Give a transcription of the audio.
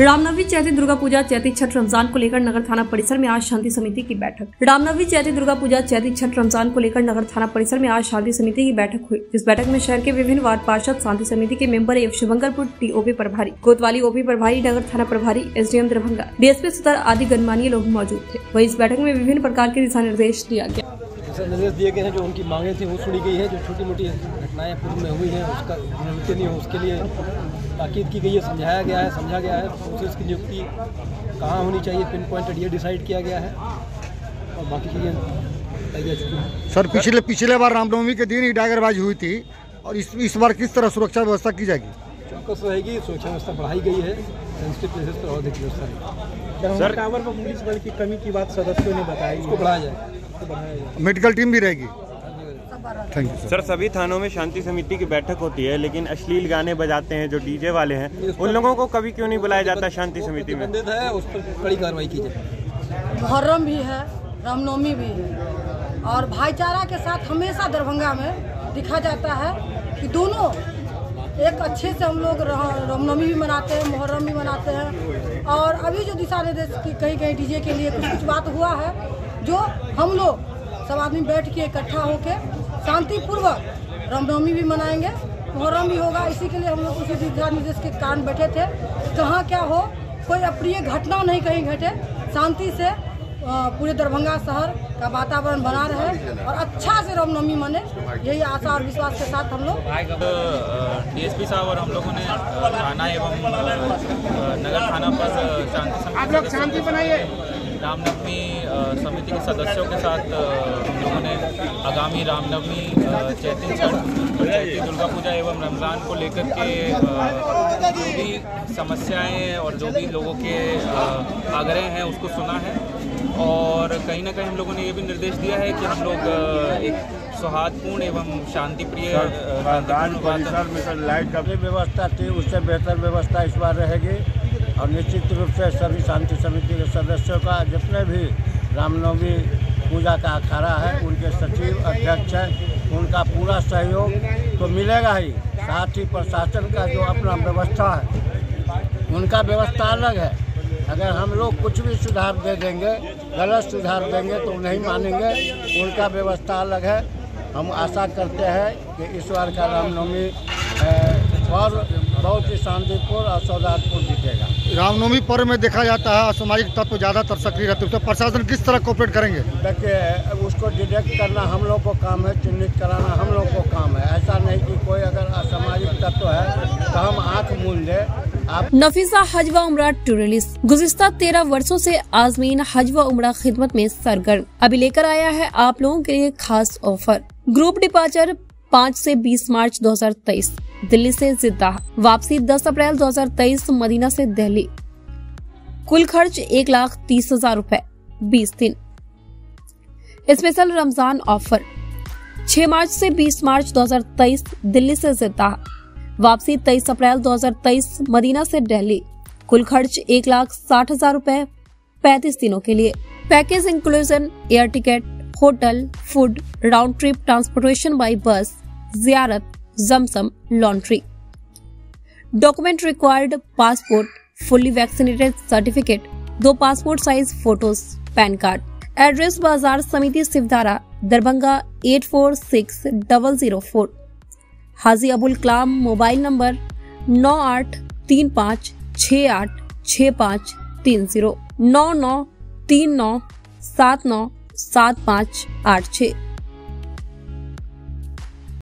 रामनवमी चैती दुर्गा पूजा चैती छठ रमज़ान को लेकर नगर थाना परिसर में आज शांति समिति की बैठक। रामनवमी चैती दुर्गा पूजा चैती छठ रमज़ान को लेकर नगर थाना परिसर में आज शांति समिति की बैठक हुई। इस बैठक में शहर के विभिन्न वार्ड पार्षद, शांति समिति के मेंबर एवं शुभंकरपुर टीओपी प्रभारी, कोतवाली ओपी प्रभारी, नगर थाना प्रभारी, एसडीएम दरभंगा, डीएसपी सतर आदि गणमान्य लोग मौजूद थे। वही इस बैठक में विभिन्न प्रकार के दिशा निर्देश दिया गया। दिशा निर्देश दिए गए हैं जो उनकी मांगे थी वो सुनी गई है जो छोटी मोटी घटनाएँ पूर्व में हुई हैं उसका निवृत्ति नहीं हो उसके लिए ताकीद की गई है समझाया गया है समझा गया है फोर्सेस की नियुक्ति कहाँ होनी चाहिए पिन पॉइंटेड ये डिसाइड किया गया है और बाकी चीज़ें हैं। सर पिछले पिछले बार रामनवमी के दिन ही डागरबाजी हुई थी और इस इस बार किस तरह सुरक्षा व्यवस्था की जाएगी? चौकस रहेगी सुरक्षा व्यवस्था बढ़ाई गई है सेंसिटिव प्लेसेस पर और अधिक व्यवस्था दरभंगा टावर पर पुलिस बल की कमी की बात सदस्यों ने बताई। उसको बढ़ाया जाए। मेडिकल टीम भी रहेगी। थैंक यू सर सर सभी थानों में शांति समिति की बैठक होती है लेकिन अश्लील गाने बजाते हैं जो डीजे वाले हैं उन लोगों को कभी क्यों नहीं बुलाया जाता शांति समिति में? है उस पर कड़ी कार्रवाई की जाए। मुहर्रम भी है रामनवमी भी है और भाईचारा के साथ हमेशा दरभंगा में दिखा जाता है कि दोनों एक अच्छे से हम लोग रामनवमी भी मनाते हैं मुहर्रम भी मनाते हैं और अभी जो दिशा निर्देश की कहीं कहीं डीजे के लिए कुछ कुछ बात हुआ है जो हम लोग सब आदमी बैठ के इकट्ठा होके शांतिपूर्वक रामनवमी भी मनाएँगे मुहर्रम भी होगा। इसी के लिए हम लोग उसी दिशा निर्देश के कारण बैठे थे। कहाँ क्या हो कोई अप्रिय घटना नहीं कहीं घटे। शांति से पूरे दरभंगा शहर का वातावरण बना रहे और अच्छा से रामनवमी मने। यही आशा और विश्वास के साथ हम लोग डीएसपी साहब और हम लोगों ने थाना एवं नगर थाना पर शांति आप लोग शांति बनाइए। रामनवमी समिति के सदस्यों के साथ हम लोगों ने आगामी रामनवमी चैती छठ और चैती दुर्गा पूजा एवं रमज़ान को लेकर के जो भी समस्याएँ और जो भी लोगों के आग्रह हैं उसको सुना है। और कहीं ना कहीं हम लोगों ने ये भी निर्देश दिया है कि हम लोग एक सौहार्दपूर्ण एवं में सर लाइट का भी व्यवस्था थी उससे बेहतर व्यवस्था इस बार रहेगी। और निश्चित रूप से सभी शांति समिति के सदस्यों का जितने भी रामनवमी पूजा का अखाड़ा है, उनके सचिव, अध्यक्ष हैं, उनका पूरा सहयोग तो मिलेगा ही। साथ ही प्रशासन का जो अपना व्यवस्था है, उनका व्यवस्था अलग है। अगर हम लोग कुछ भी सुधार दे देंगे, गलत सुधार देंगे तो नहीं मानेंगे, उनका व्यवस्था अलग है। हम आशा करते हैं कि इस बार का रामनवमी और बहुत ही शांतिपूर्ण और सौदार्दपूर्ण बीतेगा रामनवमी पर्व में देखा जाता है असामाजिक तत्व ज़्यादातर सक्रिय रहते हैं। तो प्रशासन किस तरह कोऑपरेट करेंगे? देखिए उसको डिटेक्ट करना हम लोग को काम है चिन्हित कराना हम लोग को काम है। ऐसा नहीं कि कोई अगर असामाजिक तत्व है तो हम आँख मूल दे आप नफीसा हज व उमरा टूरिस्ट गुजश्ता तेरह वर्षों से आजमीन हज व उमरा खिदमत में सरगर्म। अभी लेकर आया है आप लोगों के लिए खास ऑफ़र। ग्रुप डिपार्चर 5 से 20 मार्च 2023 दिल्ली से जिद्दा। वापसी 10 अप्रैल 2023 मदीना से दिल्ली। कुल खर्च एक लाख तीस हज़ार रूपए, बीस दिन। Special Ramzan offer. 6 मार्च से 20 मार्च 2023 दिल्ली से जिद्दा। वापसी 23 अप्रैल 2023 मदीना से दिल्ली। कुल खर्च एक लाख साठ हज़ार रूपए, पैंतीस दिनों के लिए। Package inclusion air ticket hotel food round trip transportation by bus जियारत जमसम laundry document required passport fully vaccinated certificate दो passport size photos PAN card address Bazar Samiti Shivdhara Darbhanga eight four six double zero four Haji Abul Kalam mobile number नौ आठ तीन पाँच छ आठ छ पाँच तीन ज़ीरो, नौ नौ तीन नौ सात नौ सात पाँच आठ छः।